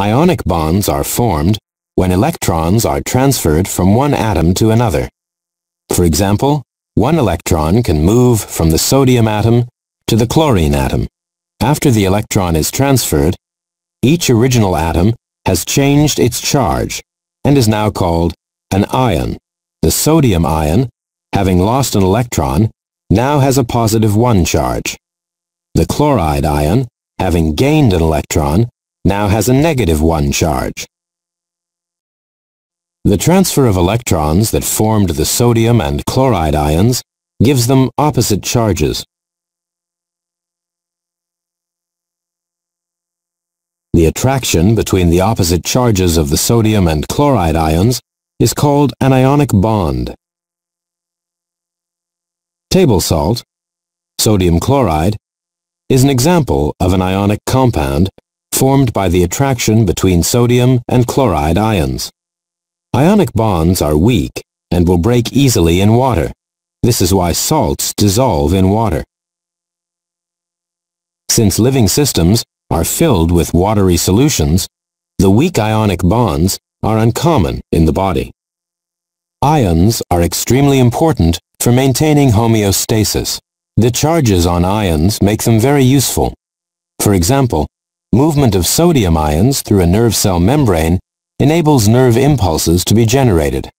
Ionic bonds are formed when electrons are transferred from one atom to another. For example, one electron can move from the sodium atom to the chlorine atom. After the electron is transferred, each original atom has changed its charge and is now called an ion. The sodium ion, having lost an electron, now has a positive 1 charge. The chloride ion, having gained an electron, now has a negative 1 charge. The transfer of electrons that formed the sodium and chloride ions gives them opposite charges. The attraction between the opposite charges of the sodium and chloride ions is called an ionic bond. Table salt, sodium chloride, is an example of an ionic compound formed by the attraction between sodium and chloride ions. Ionic bonds are weak and will break easily in water. This is why salts dissolve in water. Since living systems are filled with watery solutions, the weak ionic bonds are uncommon in the body. Ions are extremely important for maintaining homeostasis. The charges on ions make them very useful. For example, movement of sodium ions through a nerve cell membrane enables nerve impulses to be generated.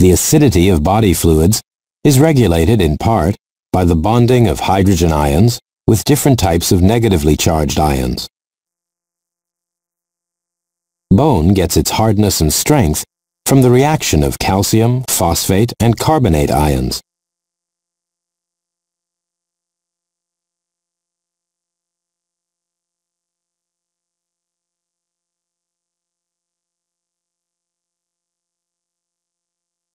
The acidity of body fluids is regulated in part by the bonding of hydrogen ions with different types of negatively charged ions. Bone gets its hardness and strength from the reaction of calcium, phosphate, and carbonate ions.